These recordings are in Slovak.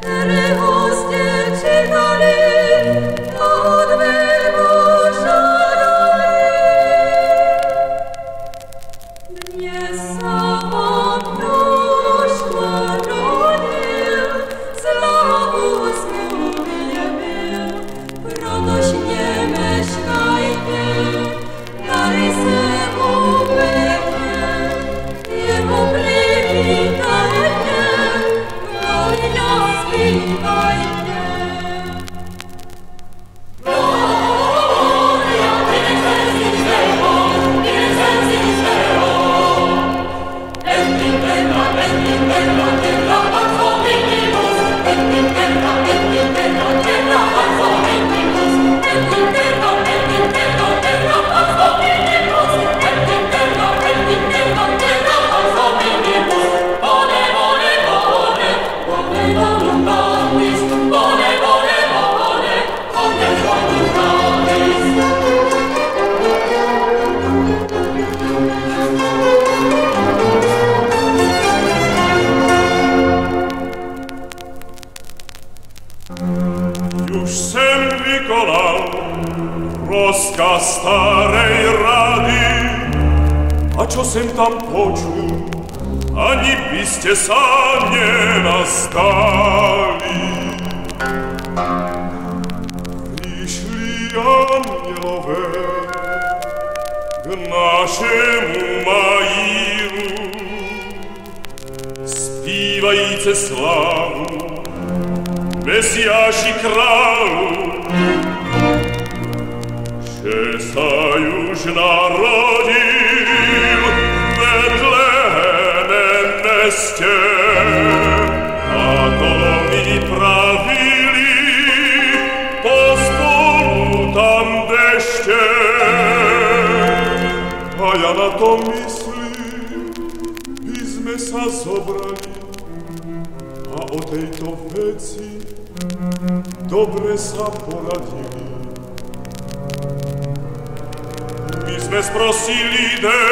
Tere ho čo sem tam počul, ani by ste sa nenastali. Prišli anjelové k našemu Mailu, spívajte slavu Mesjaši králu, že sa już narodil. to mislim, bizme sa zobrali, a o tejto veci dobre sa poradili. Mi sme sprosili de,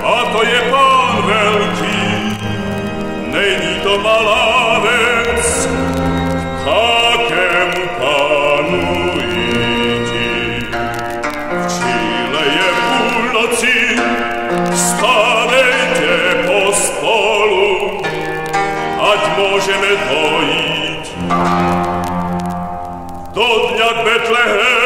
a to je pan velký, nejni to malavec, kaj ne Medoit, do dnia Betlehem,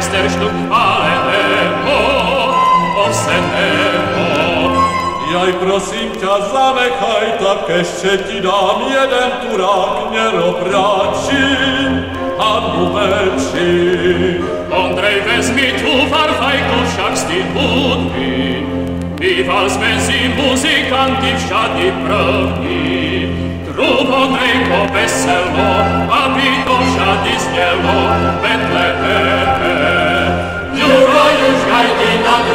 ist der Schluck alle Emo, osen Emo. Jaj prosinka zamekaj tapkę szczecinam, jeden turak nie robraci, a numeci. Ondrej wezmi tu farfajku, wszak z tym budki, i wals benzi muzykanti wszadi prawni. Rubo neko veselo, a bitoša disnjelo, Betleheme. Juro južgaj dinami,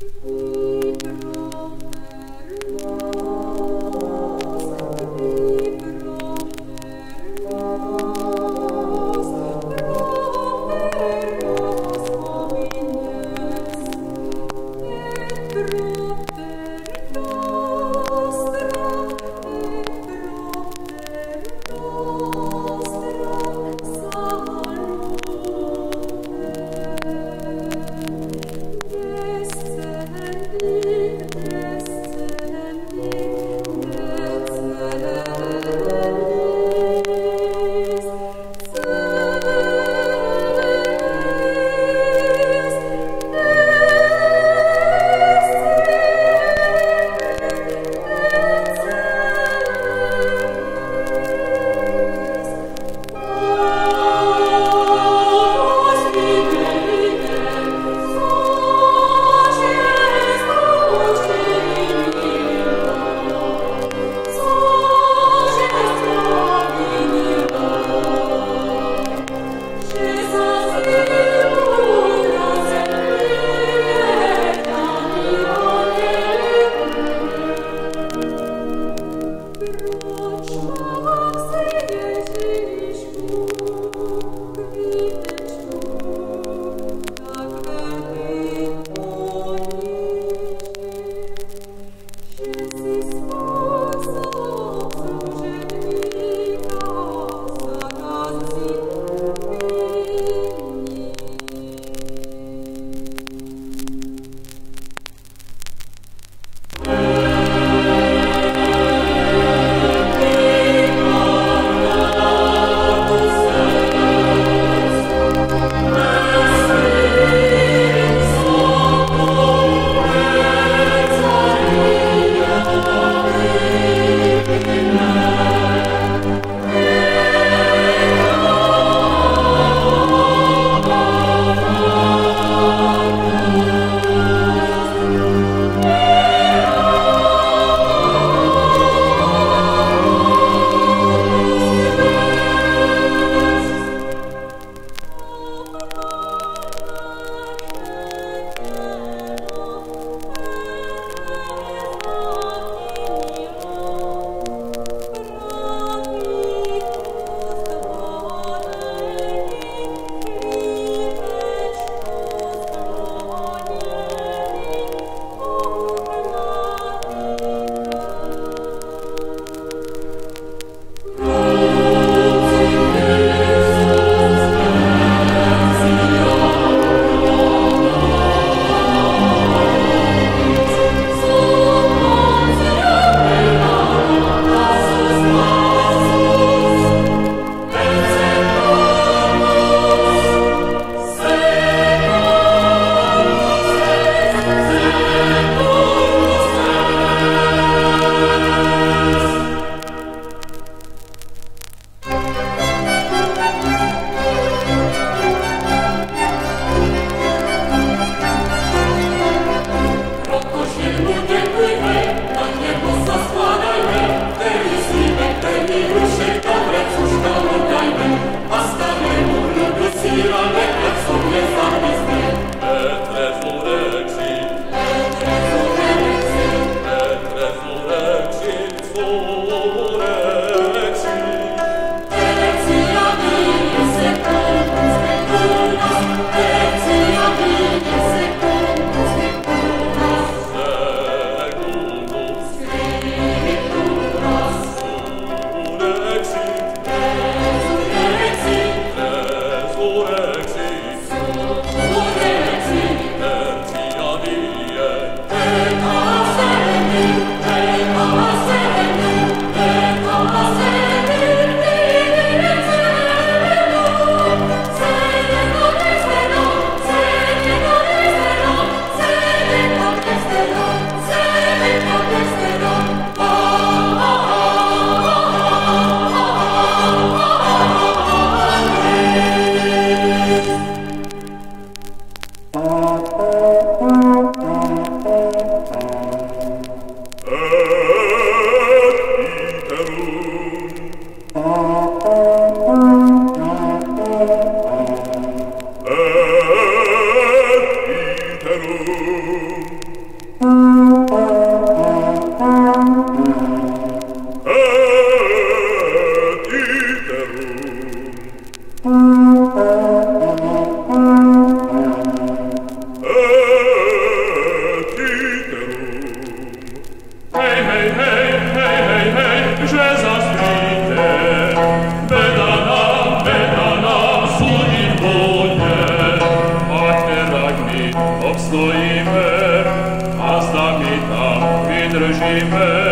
Música stoimy, a z nami tam wydrżymy.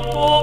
Cô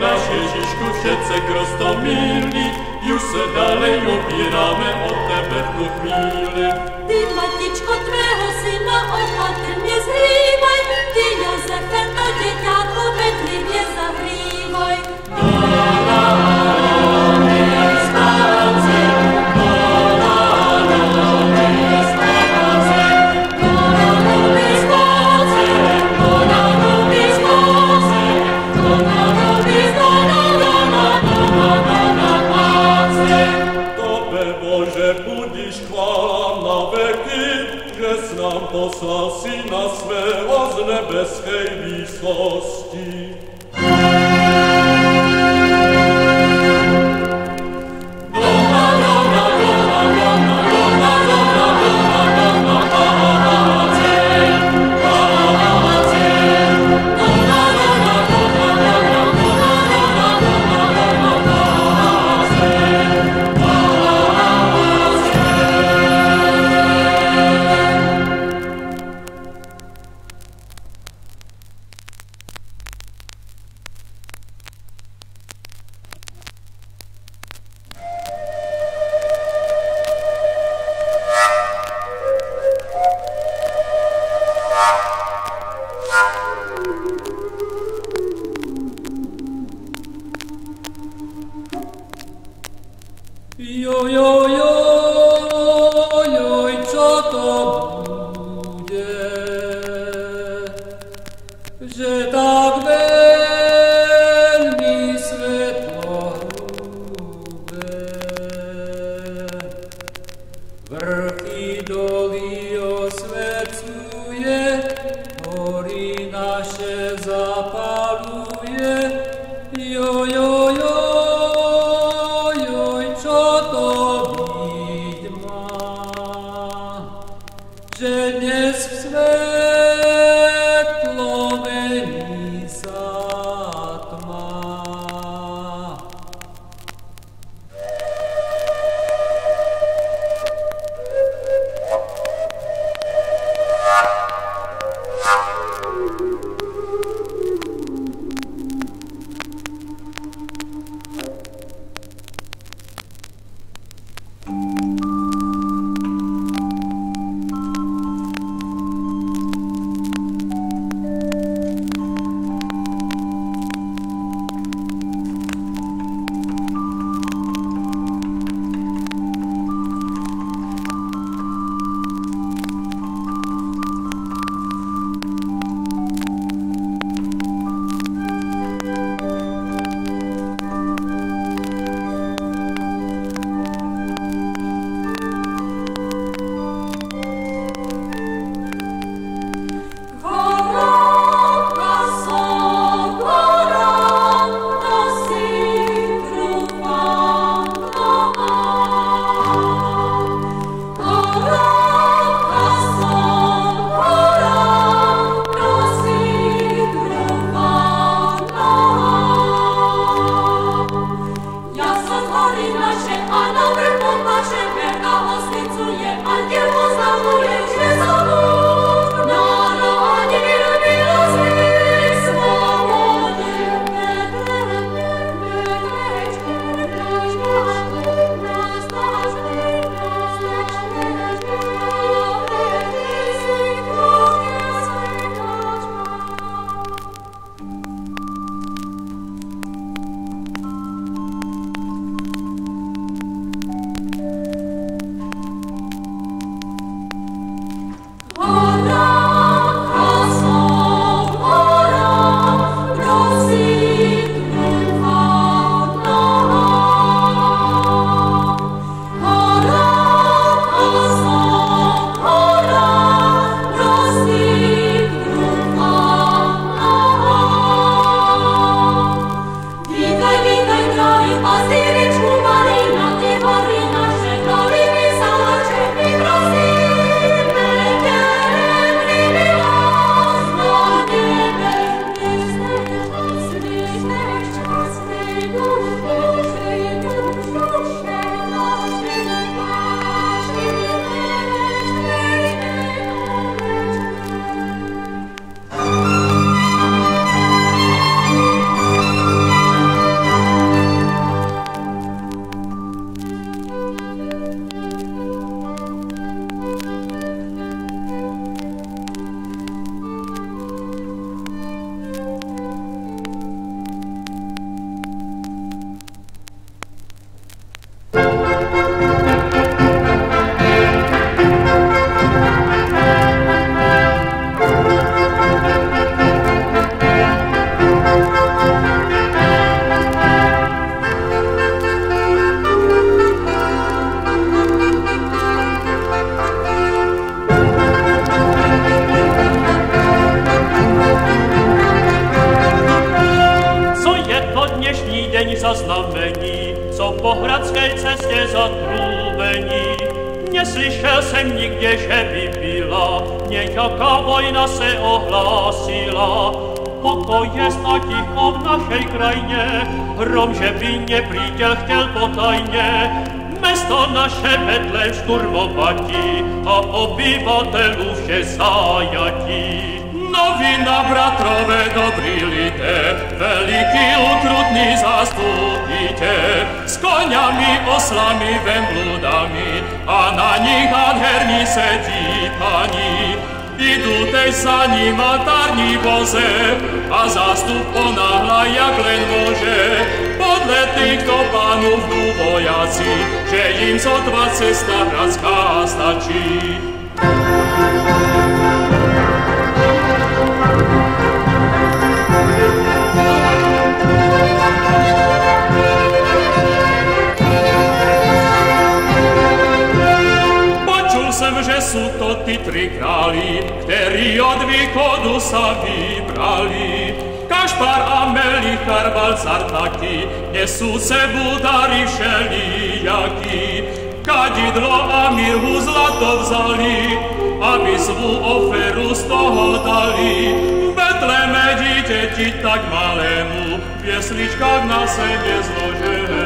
nasz Jeziszku się cek roztomili, już se dalej opieramy. 哎哟哟哟 jsem nikde, že by byla, nějaká vojna se ohlásila. Pokoj je a ticho v našej krajině, hrom, že by nepřítel chtěl potajně, mesto naše vedle šturmovati a obyvatelů vše zajatí. Novina bratrové dobrý lidé, veliký ukrutný zastupite, s koňami, oslami, vembludami a na nich adherní sedí pani. Tež za ním altární voze a zástup ponáhla, jak len môže. Podle týchto pánov vojaci, že im sotva cesta hradská stačí. že su to ti tri krali, kteri od Vikodusa vibrali. Kašpar, Ameli, Karbalzar taki, njesu se budari šelijaki. Kadidlo a mirhu zlato vzali, aby svú oferu z toho dali. V Betleme dieťeti tak malému, v jesličkách na sebe zloženému.